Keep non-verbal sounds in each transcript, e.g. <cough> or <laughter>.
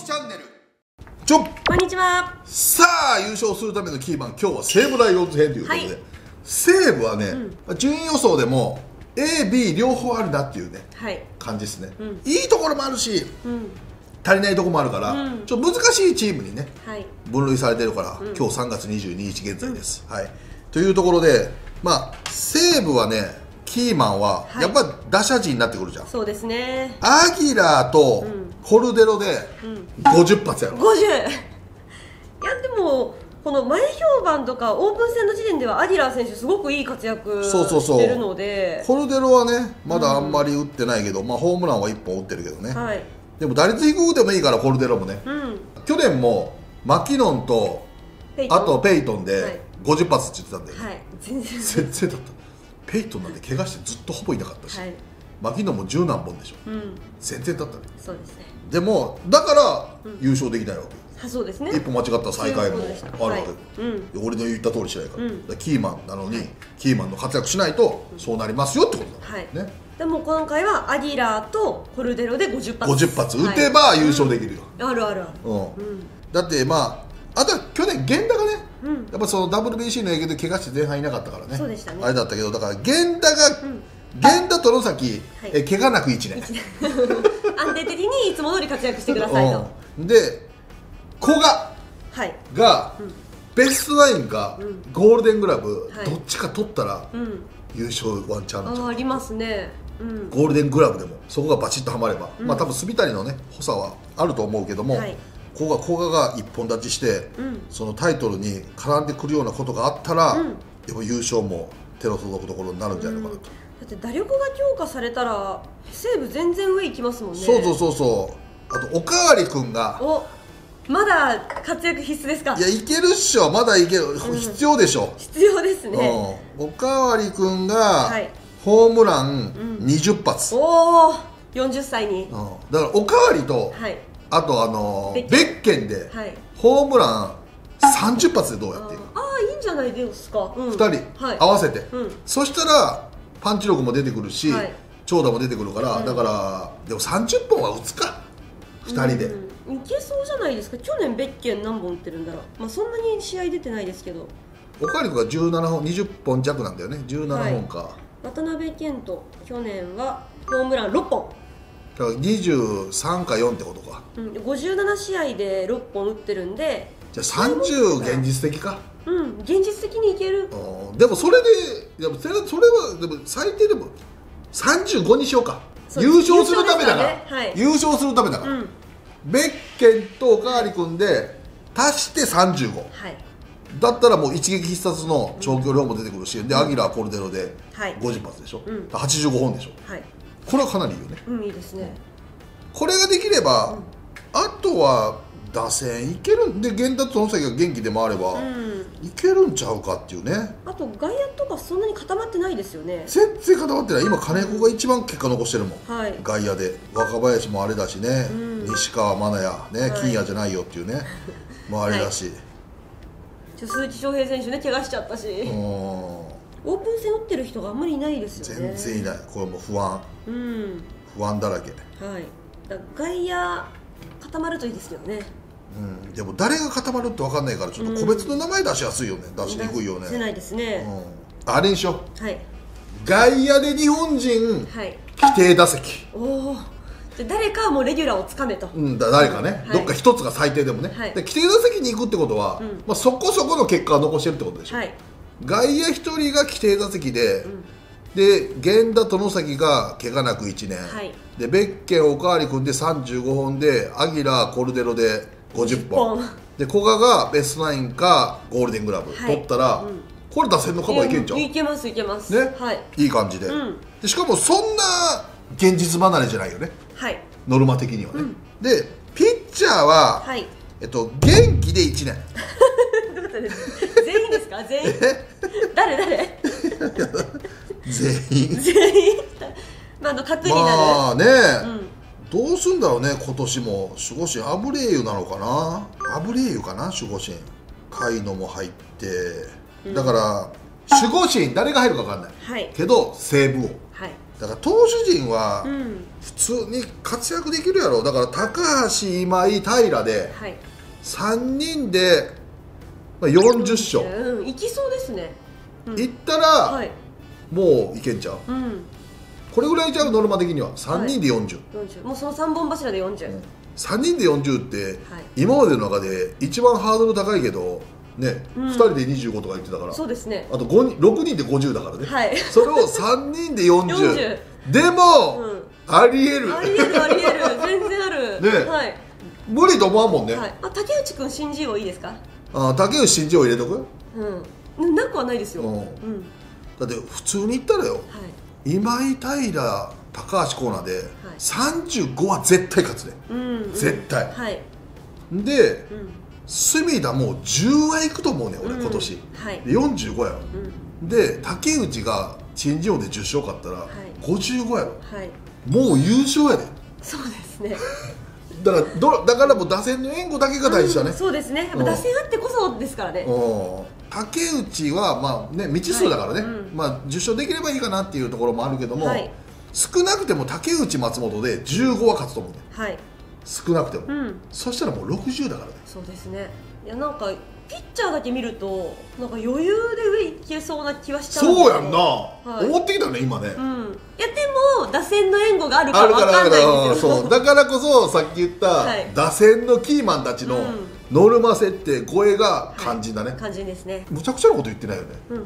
樹チャンネル。ちょっこんにちは。さあ優勝するためのキーマン今日は西武ライオンズ編ということで、はい。西武はね、順位予想でも AB 両方あるなっていうねはい。感じですね、ん。いいところもあるしうん。足りないところもあるから、うん。ちょっと難しいチームにねはい。分類されてるから、今日3月22日現在です、はい。というところでまあ西武はねキーマンははい。やっぱ打者陣になってくるじゃん、そうですね。アギラーとんコルデロで50発やろ、50。いや、でも、この前評判とかオープン戦の時点ではアディラー選手すごくいい活躍そうそうそう。してるのでコルデロはねまだあんまり打ってないけど、まあ、ホームランは1本打ってるけどね、はい。でも打率低くてもいいからコルデロもね。うん。去年もマキノンとあとペイトンはい。で50発って言ってたんだよね、はい。全然。全然だった。ペイトンなんて怪我してずっとほぼいなかったし、はい。マキノンも十何本でしょ。うん。全然だったね。そうですねでもだから優勝できないわけ。よ、あそうですね。一歩間違ったら最下位もあるわけ、はい。うん。俺の言った通りしないから,、うん。キーマンなのに、キーマンの活躍しないとそうなりますよってことだ、はい。ね、でも今回はアディラーとコルデロで50発。50発打てば優勝できるよ、はいあるあるある。うん。うん。だってまああとは去年源田がね、うん。やっぱその WBC の影響で怪我して前半いなかったからね。そうでしたね。あれだったけどだから源田が、ん。源田との先、はい。え怪我なく1年安定的にいつも通り活躍してくださいと。うん。で古賀はい。が、ベストナインか、ん。ゴールデングラブ、はい。どっちか取ったらうん。優勝ワンチャンああありますね。うん。ゴールデングラブでもそこがバチッとはまれば、まあ多分スビタリのね補佐はあると思うけども、はい。ここが古賀が一本立ちして、うん。そのタイトルに絡んでくるようなことがあったら、うん。やっぱ優勝も手の届くところになるんじゃないのかなと、だって打力が強化されたら西武全然上行きますもんね。そうそうそうそう。あとおかわり君が。おまだ活躍必須ですか？いやいけるっしょ。まだいける、必要でしょ、必要ですね。うん、おかわり君がはい。ホームラン20発、うんおお40歳に。だからおかわりと、はい。あとあのベッベッケンではい。ホームラン30発でどうやあってあーいいんじゃないですか、うん、2人はい。合わせて、うん。そしたらパンチ力も出てくるし、はい。長打も出てくるから、だからでも30本は打つか2人で、うん、いけそうじゃないですか？去年ベッケン何本打ってるんだろう？まあそんなに試合出てないですけど。おかわり君が17本20本弱なんだよね。17本か、渡辺健人去年はホームラン6本、だから23か4ってことか。うん、57試合で6本打ってるんで。じゃあ30現実的か。うん。現実的にいける。うんでもそれででもそれそれはでも最低でも35にしようか。優勝するためだから。ね。はい。優勝するためだから、うん。ベッケンとおかわり君で足して35はい。だったらもう一撃必殺の長距離砲も出てくるし、でアギラーコルデロではい。50発でしょ、うん。85本でしょ。はい。これはかなりいいよね。うんいいですね。これができれば、あとは打線いけるん。で源田との先が元気で回れば、うん。いけるんちゃうかっていうね。あと外野とかそんなに固まってないですよね。全然固まってない。今金子が一番結果残してるもん、はい。外野で。若林もあれだしね、うん。西川真也。ね、はい。金也じゃないよっていうね。もうあれだし、ちょ鈴木翔平選手ね怪我しちゃったし、うん。オープン戦打ってる人があんまりいないですよね。全然いない。これもう不安。うん。不安だらけ、はい。だ外野固まるといいですけどねうん、でも誰が固まるって分かんないからちょっと個別の名前出しやすいよね、出しにくいよね。出せないですね、うん、あれにしよう。はい。外野で日本人はい。規定打席。おお誰かはもうレギュラーをつかめと、うん、だ誰かね、はい。どっか一つが最低でもね、はい。で規定打席に行くってことは、うん。まあ、そこそこの結果を残してるってことでしょ、はい。外野一人が規定打席で、ん。で源田外崎が怪我なく1年、はい。でベッケンおかわり君で35本でアギラーコルデロで50本。本で古賀がベストナインかゴールデングラブ、はい。取ったら、うん。これ打線のカバーいけんじゃん、いけますいけます。ね。はい。いい感じで,、うん。でしかもそんな現実離れじゃないよね。はい。ノルマ的にはね、でピッチャーは、はい。えっと、元気で1年。どういうことです全員ですか？<laughs> 全員？誰？誰？<laughs> 全員。全員？<laughs> まああの核になる、まあね、うんどうすんだろうね今年も。守護神アブレイユなのかな？アブレイユかな？守護神。カイノも入って。だから守護神誰が入るか分かんない。はい。けど西武王。はい。だから投手陣はうん。普通に活躍できるやろ。だから高橋今井平ではい。3人でまあ40勝。うんいきそうですね。うん。いったらはい。もういけんちゃう？うんこれぐらいちゃう？ノルマ的には？3人で40、40もうその3本柱で40、うん3人で40ってはい。今までの中で一番ハードル高いけどね、うん。2人で25とか言ってたから。そうですね。あと5人6人で50だからね、はい。それを3人で40 40でも、うん。ありえる。ありえるありえる。全然ある。<laughs> ね。はい、無理と思わんもんね、はい、あ竹内君新人王いいですか？あ竹内新庄入れとく？うん。なくはないですよ。ううんん、だって普通に言ったらよ。はい今井平高橋コーナーで35は絶対勝つね、うんうん。絶対。はい、でうん、隅田もう10はいくと思うね俺うん。今年、はい。で45やろ。うん。で竹内が新人王で10勝勝ったらい。55やろ。はい。もう優勝やで。そうですねだからどだからもう打線の援護だけが大事だね。うん、そうですね。やっうん。ぱ打線あってこそですからね。うん。竹内はまあね未知数だからね、はいうん。まあ10勝できればいいかなっていうところもあるけども、はい。少なくても竹内松本で15は勝つと思うねはい。少なくても、うん。そしたらもう60だからね。そうですね。いやなんかピッチャーだけ見るとなんか余裕で上行けそうな気はしちゃうそうやんな、はい。思ってきたね今ね、うん。いやでも打線の援護があるからわかんないんですよだからこそさっき言った、はい。打線のキーマンたちのうん。ノルマ設定超えが肝心だね、感じですね。むちゃくちゃなこと言ってないよね。う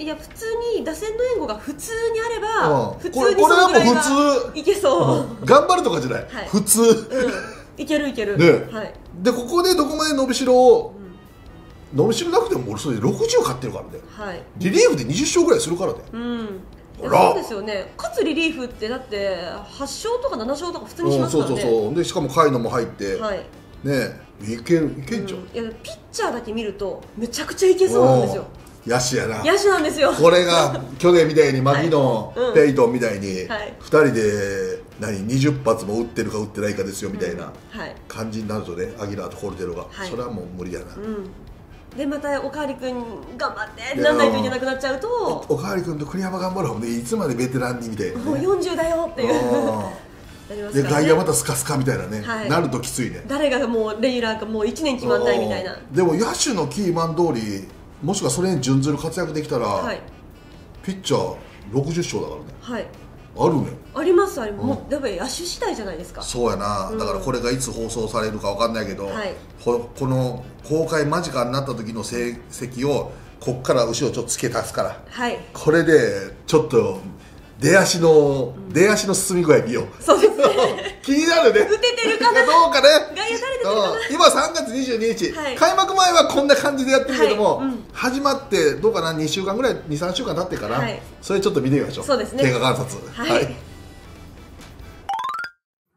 ん。いや普通に打線の援護が普通にあれば、うん。普通にこれこれはもうそのぐらいが普いけそう、頑張るとかじゃない、はい。普通。うん、いけるいける、ね。はい、でここでどこまで伸びしろをうん伸びしろなくても俺それで60勝ってるからね。はい。リリーフで20勝ぐらいするからね。うん。そうですよね。かつリリーフってだって8勝とか7勝とか普通にしうんそうますからね。そうそうでしかもカイノも入って、はい。ねいけるいけんじゃん、うん。いやピッチャーだけ見るとめちゃくちゃいけそうなんですよ。うん野手やな。野手なんですよ。これが <laughs> 去年みたいに牧野、はい。うん。ペイトンみたいに、はい。2人で何20発も打ってるか打ってないかですよみたいなはい。感じになるとねアギラーとコルテロが、はい。それはもう無理だな、うんでまたおかわり君頑張ってなんないといけなくなっちゃうとおかわり君と栗山頑張ろうねいつまでベテランにみたいな、もうね、40だよっていうで外野またスカスカみたいなね、はい。なるときついね。誰がもうレギュラーかもう1年決まんないみたいな。うんでも野手のキーマン通りもしくはそれに準ずる活躍できたら、はい。ピッチャー60勝だからね。はいあるね。ありますあります、うん。もうやっぱり野手次第じゃないですか。そうやな、うん。だからこれがいつ放送されるかわかんないけど、はい。ここの公開間近になった時の成績をこっから後ろちょっと付け足すから。はい。これでちょっと出足の、出足の進み具合見よう。そうですね気になるね。打ててるかな。どうかね。外野誰出てるかな。うん。今3月22日、はい。開幕前はこんな感じでやってるけども、はい。うん。始まってどうかな？2週間ぐらい？23週間経ってから、はい。それちょっと見てみましょう。そうですね。経過観察はい。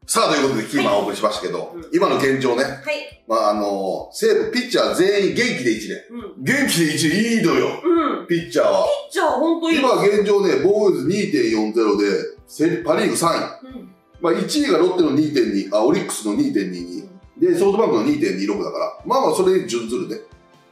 さあということでキーマンをお送りしましたけど、うん。今の現状ね、はい。まああの西武ピッチャー全員元気で1年。うん。元気で1年いいのよ。うん。ピッチャーは。じゃあ本当に。今現状ね防御率2.40でセパ・リーグ3位。うんまあ、1位がロッテの2.2、あ、オリックスの2.22、で、ソフトバンクの2.26だから、まあまあ、それに準ずるね、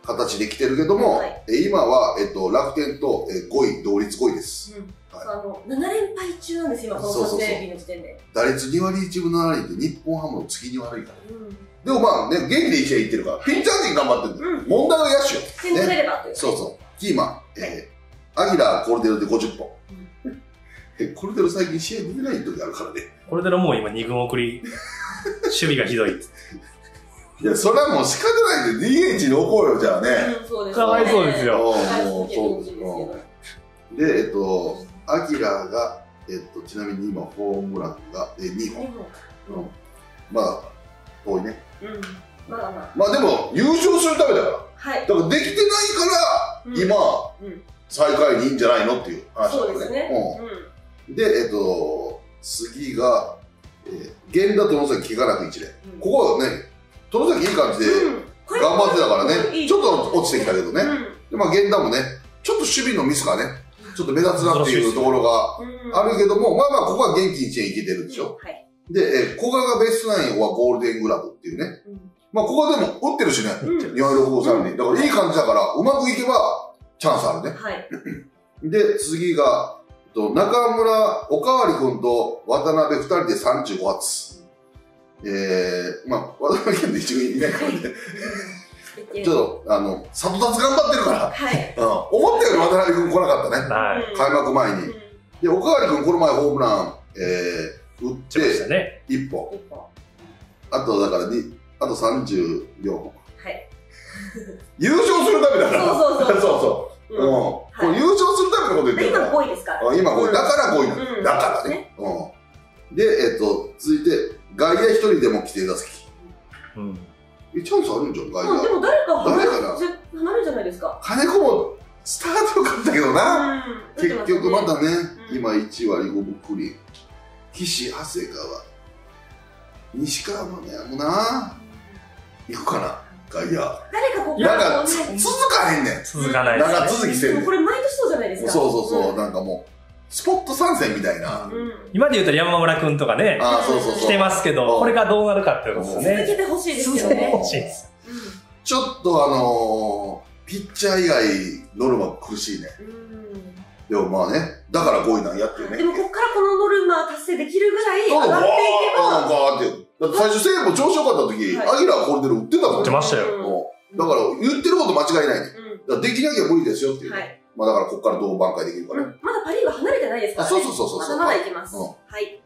形で来てるけども、はい。え今は、えっと、楽天と、え5位、同率5位です。はい。あの7連敗中なんです今このそうそう。そう撮影日の時点で。打率2割1分7厘って日本ハムの次に悪いから。うん。でもまあね、元気で1試合いってるか。ら、ピッチャー陣頑張ってる。うん。問題は野手よ。点取れればというそうそう。キーマン、えー、アギラー、コルデロで50本。え、コルデロ最近試合出てない時あるからね。これでもう今2軍送り、<laughs> 守備がひどい。いや、それはもう仕方ない。んで DH に置こうよ、じゃあね。うんそうですね。かわいそうですよ。もうそうですよ。で、えっと、アキラが、えっと、ちなみに今、ホームランが、え2本。うん。まあ、多いね。うん。まだまだまあでも、優勝するためだから。はい。だからできてないから、うん。今、うん。最下位にいいんじゃないのっていう話だからそうですね。うんで、えっと、次が、えー、源田と野崎、怪我なく一連。うんここはね、殿崎いい感じで頑張ってたからね、いいちょっと落ちてきたけどね。うんで、まあ、源田もね、ちょっと守備のミスがね、ちょっと目立つなっていうところがうんあるけども、まあまあ、ここは元気に一年いけてるでしょ。はいで、えー古賀がベストナインはゴールデングラブっていうね。うんまあ、ここはでも打ってるしね。うん2割6分3厘。だからいい感じだから、うまくいけばチャンスあるね。はいで、次が、と、中村、おかわり君と渡辺二人で35発。えー、まあ、渡辺君って一軍いないからね。ちょっと、あの、里達頑張ってるから、はい。うん、思ったより渡辺君来なかったね。はい。開幕前に。で、おかわり君この前ホームラン、えー、打って、ね。1本。一本。あと、だからに、あと34本。はい。優勝するためだから。そうそうそうそう <laughs> そう。うん。これ優勝するためのこと言ってる今から。5位ですから。あ今5位。うんだから5位なんだからね。うん。で、えっと、続いて、外野1人でも規定打席。うん。え、チャンスあるんじゃん、外うん、で野。も誰か離れ誰かな？ぜ離れるじゃないですか。金子も、スタートよかったけどな。うん結局またね、うん今1割5分クリ岸、長谷川、西川もね、もうな、行くかな、外野。誰かこう、なんか、続かへんねん。続かないです長ね。続きせんねん。でもこれ毎年そうじゃないですか。そうそうそう、んなんかもう、スポット参戦みたいな。うん。今で言うと山村くんとかね、ああ、そうそうそう。来てますけうんど、これがどうなるかっていうことです続ね。けてほしいですけど続けてね。ほしいです。ちょっとあのー、ピッチャー以外、ノルマ苦しいね。うんでもまあね、だから5位なんやっていうね。でもこっからこのノルマ達成できるぐらい上がっていけば、ガーって。だって最初西武調子良かった時、はいアギラーコルデル打ってたもん打ってましたようんだから言ってること間違いないね。うだからできなきゃ無理ですよっていう。ん。はい。まあだからここからどう挽回できるかね。まだパリーグ離れてないですからね。あそうそうそうそうまだまだいけます。うんはい。